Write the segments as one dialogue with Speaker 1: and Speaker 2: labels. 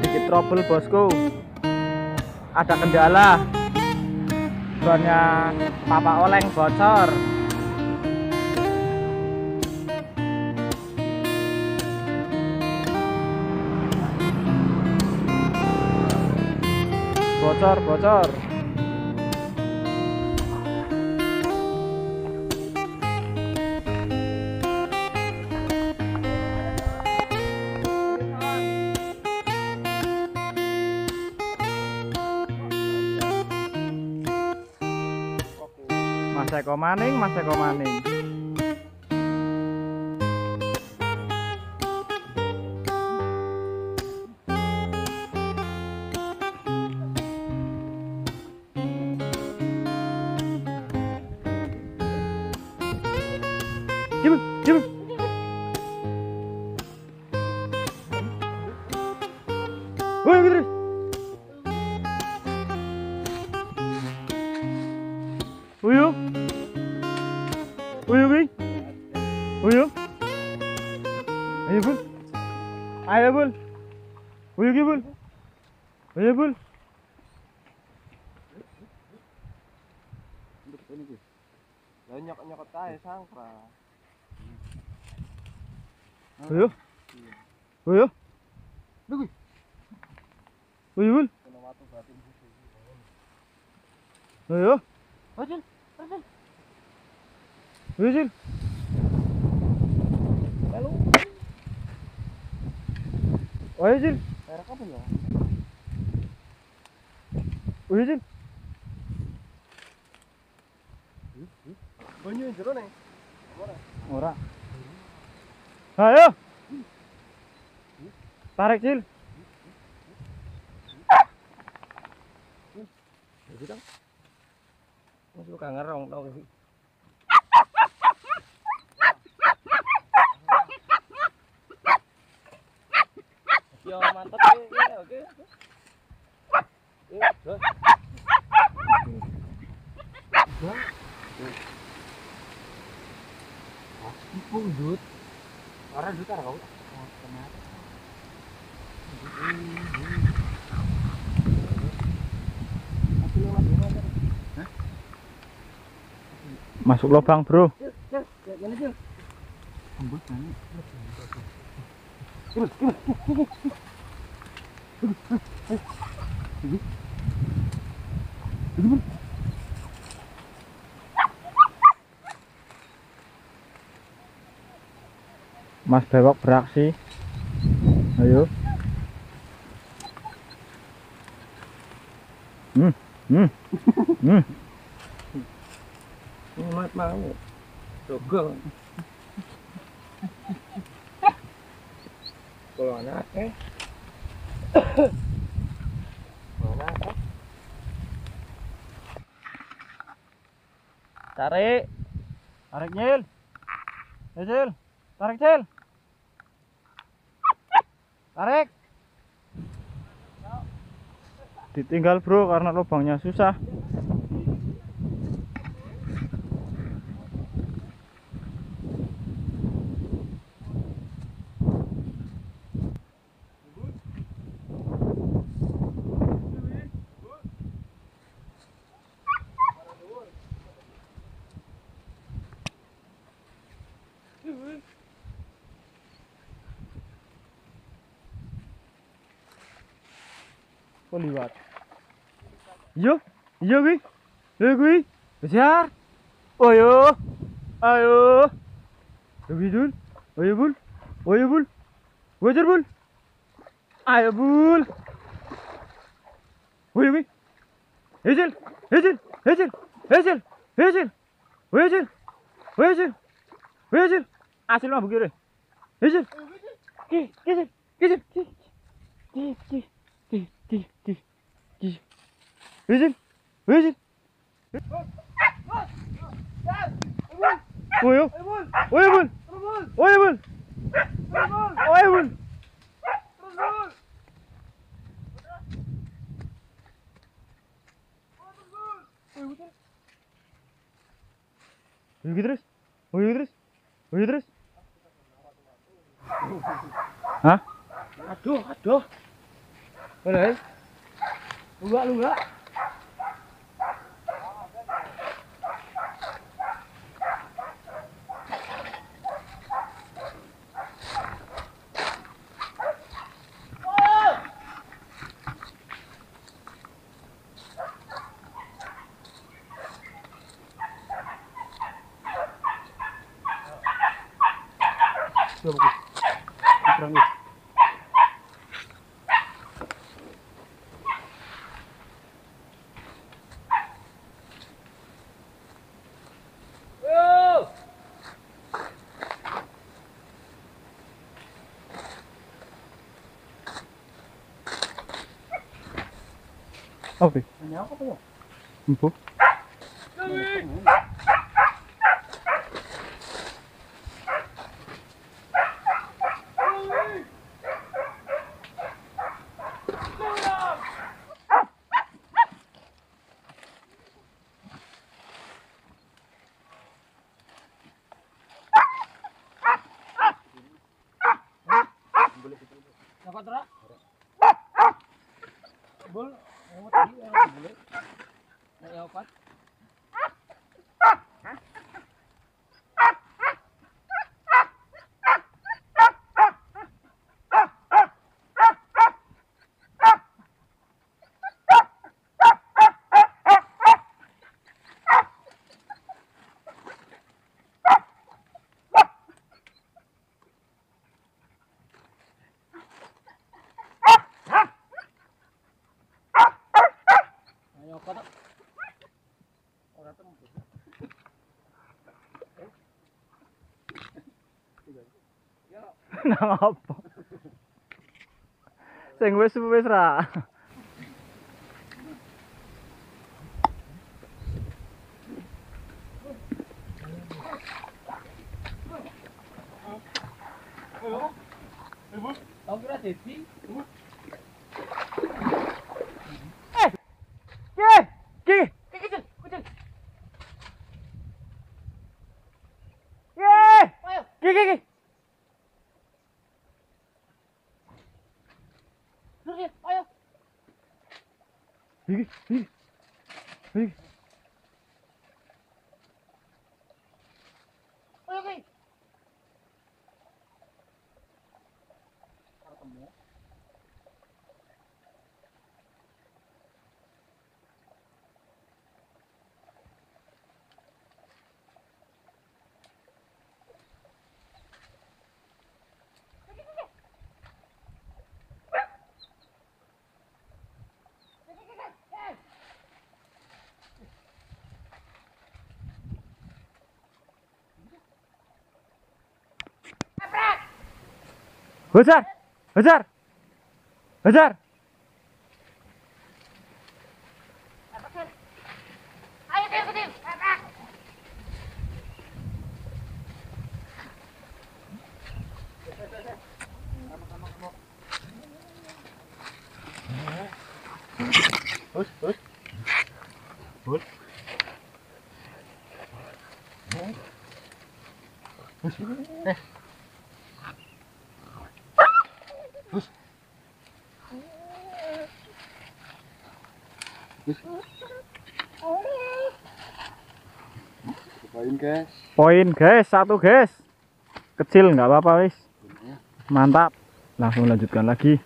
Speaker 1: sedikit trouble bosku. Ada kendala. Bannya papa oleng bocor. Bocor bocor Mas Eko maning, Mas Eko maning. Jemput, jemput. Woi, Ayo, Bul. Ayo, Bul. Uyu, ki, Bul. Ayo, Bul.
Speaker 2: nyokot-nyokot aja sangkra.
Speaker 1: Uyu. Uyu.
Speaker 2: Duh.
Speaker 1: Uyu, Bul.
Speaker 2: Watu batin
Speaker 1: Uyu.
Speaker 2: Ajil, ajil.
Speaker 1: Ouais,
Speaker 2: Jules. Oui, Jules.
Speaker 1: Oui, oui.
Speaker 2: Bonjour, Jules. Ouais. Ouais.
Speaker 1: Ora. Ouais. Ouais. Ouais.
Speaker 2: Ouais. Ouais. Ouais. Ouais. Ouais. Ouais. Ouais. Ouais. Yo mantap ya, ya oke. Iya. Orang kau. Kenapa?
Speaker 1: Masuk lubang, Bro. Mas Bewok beraksi. Ayo. Hmm, hmm, hmm.
Speaker 2: Mat mau. Dogol. Eh. Eh.
Speaker 1: Tarik. Tarik, Nyil. Ayo, Cil. Tarik, Cil. Tarik. Ditinggal, Bro, karena lubangnya susah. Olivar. Yo, yo güey, yo güey, besar, oyo, ayo, yo dul, oyo bul, oyo bul, gojer bul, ayo bul, oyo güey, Hazel, Hazel, Hazel, Hazel, Hazel, Hazel, Hazel, Hazel, आसेलमा पुग्यो रे Hazel, के के के के के 뒤집, 뒤집, 뒤집. 왜집? 왜집? 뭐요? 오해분! 오해분! 오해분!
Speaker 2: 여기 들었어? 어,
Speaker 1: 여기
Speaker 2: 들었어?
Speaker 1: 어,
Speaker 2: 여기 들었어? 아? 아, 더, 더. Bên đấy. Lùi nữa, lùi nữa. Coba. Kurang Ah, ok. Não, não. Não, não.
Speaker 1: Nang apa? Sing wis wis ra.
Speaker 2: Tau kira jadi?
Speaker 1: Ki, ki,
Speaker 2: Kecil, kecil.
Speaker 1: ki.
Speaker 2: Ayo.
Speaker 1: Ki, ki, Yürü,
Speaker 2: yürü. Yürü.
Speaker 1: Hajar. Hajar. Hajar.
Speaker 2: Ayo, kecil, kecil.
Speaker 1: Hus, hus.
Speaker 3: Cobain guys.
Speaker 1: Poin guys, satu guys. Kecil nggak apa-apa wis. Mantap. Langsung lanjutkan lagi.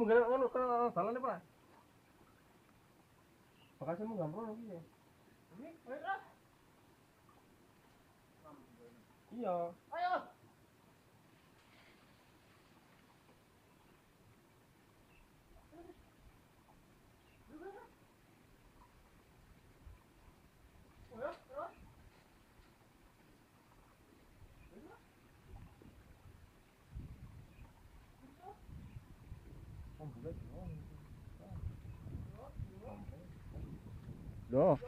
Speaker 2: munggah ngono kan orang salah pak. Makasih mau gampang lagi ya. Ah. Iya. Ayo.
Speaker 1: Doh.